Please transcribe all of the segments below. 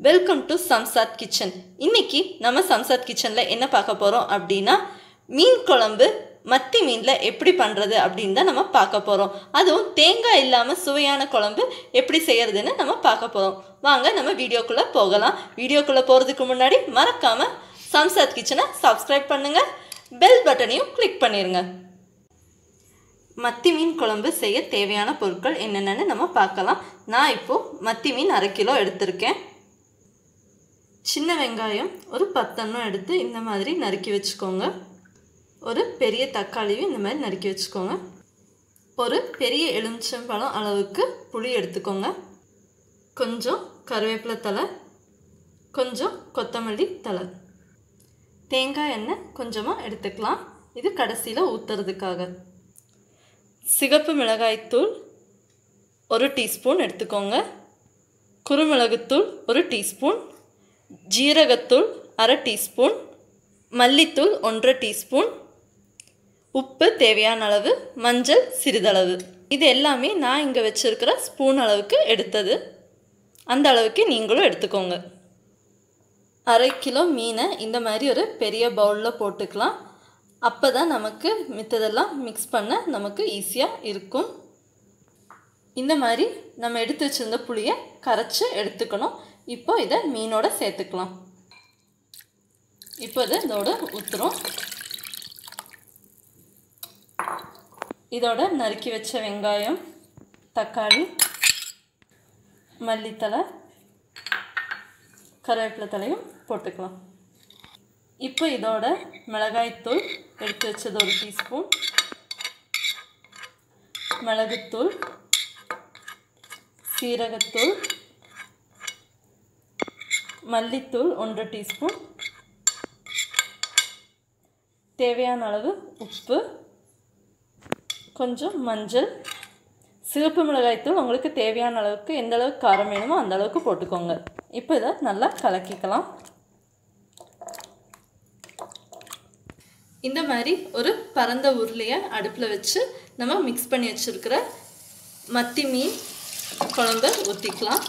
Welcome to Shamshad kitchen இன்னைக்கு நம்ம சம்சாத் கிச்சனில் என்ன பார்க்க போகிறோம் அப்படின்னா மீன் குழம்பு மத்தி மீனில் எப்படி பண்ணுறது அப்படின்னு தான் நம்ம பார்க்க போகிறோம் அதுவும் தேங்காய் இல்லாமல் சுவையான குழம்பு எப்படி செய்கிறதுன்னு நம்ம பார்க்க போகிறோம் வாங்க நம்ம வீடியோக்குள்ளே போகலாம். வீடியோக்குள்ளே போகிறதுக்கு முன்னாடி மறக்காமல் சம்சாத் கிச்சனை சப்ஸ்கிரைப் பண்ணுங்கள் பெல் பட்டனையும் கிளிக் பண்ணிடுங்க மத்தி மீன் குழம்பு செய்ய தேவையான பொருட்கள் என்னென்னு நம்ம பார்க்கலாம். நான் இப்போது மத்தி மீன் அரை கிலோ எடுத்திருக்கேன். சின்ன வெங்காயம் ஒரு பத்தெண்ணம் எடுத்து இந்த மாதிரி நறுக்கி வச்சுக்கோங்க. ஒரு பெரிய தக்காளியும் இந்த மாதிரி நறுக்கி வச்சுக்கோங்க. ஒரு பெரிய எலுமிச்சம்பழம் அளவுக்கு புளி எடுத்துக்கோங்க. கொஞ்சம் கருவேப்பிலை தலை கொஞ்சம் கொத்தமல்லி தலை தேங்காய் எண்ணெய் கொஞ்சமாக எடுத்துக்கலாம். இது கடைசியில் ஊற்றுறதுக்காக சிகப்பு மிளகாய்த்தூள் ஒரு டீஸ்பூன் எடுத்துக்கோங்க. குருமிளகுத்தூள் ஒரு டீஸ்பூன். ஜீரகத்தூள் அரை டீஸ்பூன் மல்லித்தூள் ஒன்றரை டீஸ்பூன் உப்பு தேவையான அளவு மஞ்சள் சிறிதளவு. இது எல்லாமே நான் இங்கே வச்சுருக்கிற ஸ்பூன் அளவுக்கு எடுத்தது. அந்த அளவுக்கு நீங்களும் எடுத்துக்கோங்க. அரை கிலோ மீனை இந்த மாதிரி ஒரு பெரிய பவுலில் போட்டுக்கலாம். அப்போ தான் நமக்கு மித்ததெல்லாம் மிக்ஸ் பண்ண நமக்கு ஈஸியாக இருக்கும். இந்த மாதிரி நம்ம எடுத்து வச்சுருந்த புளியை கரைச்சி எடுத்துக்கணும். இப்போ இதை மீனோட சேர்த்துக்கலாம். இப்போ இதோட ஊற்றுறோம் இதோட நறுக்கி வச்ச வெங்காயம் தக்காளி மல்லித்தலை கருவேப்பிலை தலையும் போட்டுக்கலாம். இப்போ இதோட மிளகாய்த்தூள் எடுத்து வச்சது ஒரு டீஸ்பூன். மிளகுத்தூள் சீரகத்தூள் மல்லித்தூள் ஒன்றரை டீஸ்பூன். தேவையான அளவு உப்பு. கொஞ்சம் மஞ்சள். சிவப்பு மிளகாய்த்தூள் உங்களுக்கு தேவையான அளவுக்கு எந்த அளவுக்கு காரம் வேணுமோ அந்த அளவுக்கு போட்டுக்கோங்க. இப்போ இதை நல்லா கலக்கிக்கலாம். இந்த மாதிரி ஒரு பரந்த உருளையை அடுப்பில் வச்சு நம்ம மிக்ஸ் பண்ணி வச்சுருக்கிற மத்தி மீன் குழம்பு ஊற்றிக்கலாம்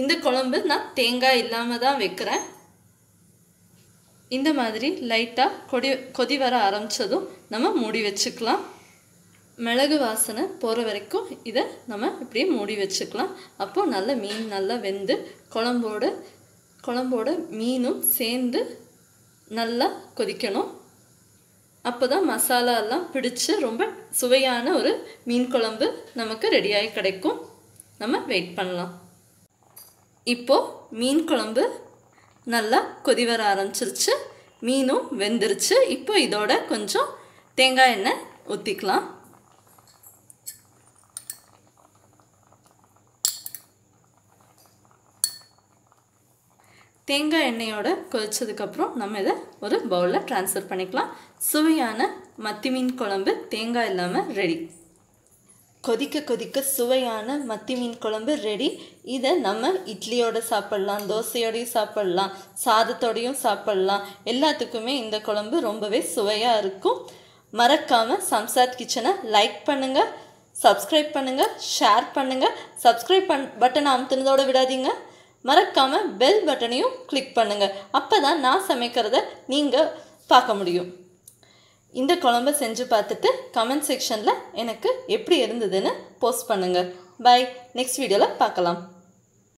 இந்த குழம்பு நான் தேங்காய் இல்லாமல் தான் வைக்கிறேன். இந்த மாதிரி லைட்டாக கொடி கொதி வர ஆரம்பித்ததும் நம்ம மூடி வச்சுக்கலாம். மிளகு வாசனை போகிற வரைக்கும் இதை நம்ம இப்படியே மூடி வச்சுக்கலாம். அப்போது நல்ல மீன் நல்லா வெந்து குழம்போட குழம்போட மீனும் சேர்ந்து நல்லா கொதிக்கணும். அப்போ தான் மசாலா எல்லாம் ரொம்ப சுவையான ஒரு மீன் குழம்பு நமக்கு ரெடியாகி கிடைக்கும். நம்ம வெயிட் பண்ணலாம். இப்போது மீன் குழம்பு நல்லா கொதி வர ஆரம்பிச்சிருச்சு. மீனும் வெந்துருச்சு. இப்போ இதோட கொஞ்சம் தேங்காய் எண்ணெய் ஊற்றிக்கலாம் தேங்காய் எண்ணெயோட கொதிச்சதுக்கப்புறம் நம்ம இதை ஒரு பவுலில் ட்ரான்ஸ்ஃபர் பண்ணிக்கலாம். சுவையான மத்தி மீன் குழம்பு தேங்காய் இல்லாமல் ரெடி கொதிக்க கொதிக்க சுவையான மத்தி மீன் குழம்பு ரெடி இதை நம்ம இட்லியோட சாப்பிட்லாம் தோசையோடையும் சாப்பிட்லாம் சாதத்தோடையும் சாப்பிட்லாம். எல்லாத்துக்குமே இந்த குழம்பு ரொம்பவே சுவையாக இருக்கும். மறக்காமல் சம்சாத் கிச்சனை லைக் பண்ணுங்கள் சப்ஸ்கிரைப் பண்ணுங்கள் ஷேர் பண்ணுங்கள் சப்ஸ்கிரைப் பண் பட்டனை அமுத்துனதோடு விடாதீங்க. மறக்காமல் பெல் பட்டனையும் கிளிக் பண்ணுங்கள் அப்போ தான் நான் சமைக்கிறத நீங்கள் பார்க்க முடியும். இந்த குழம்பை செஞ்சு பார்த்துட்டு கமெண்ட் செக்ஷனில் எனக்கு எப்படி இருந்ததுன்னு போஸ்ட் பண்ணுங்கள் பை நெக்ஸ்ட் வீடியோவில் பார்க்கலாம்.